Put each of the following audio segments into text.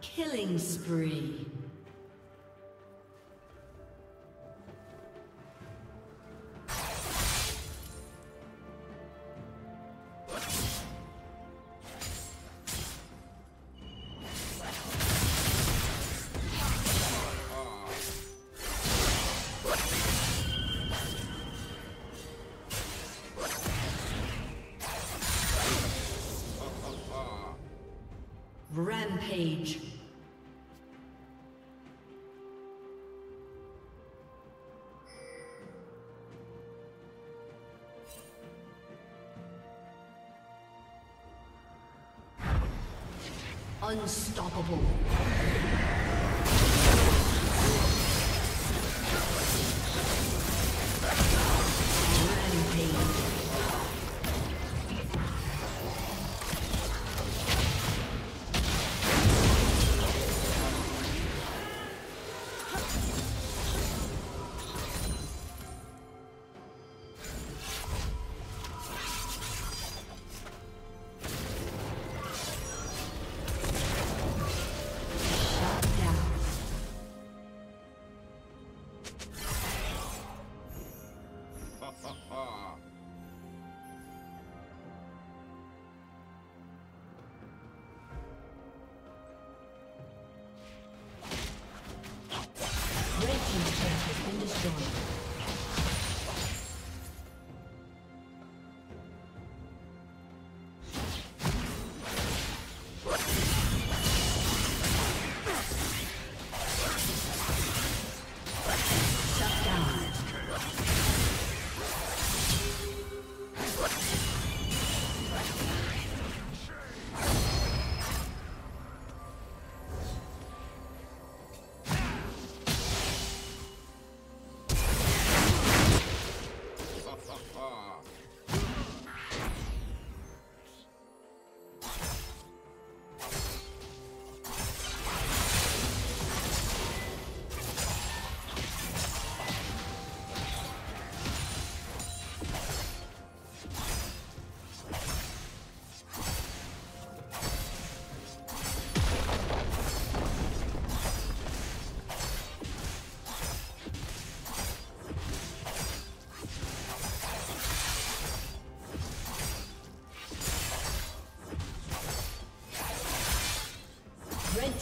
Killing spree. Rampage. Unstoppable.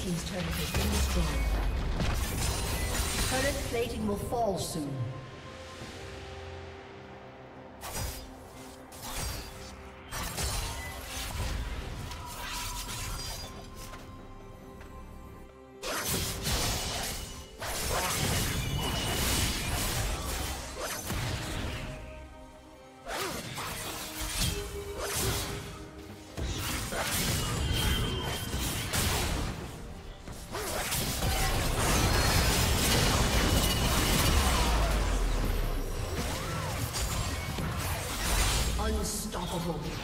Team's turret has been destroyed. Plating will fall soon. Killing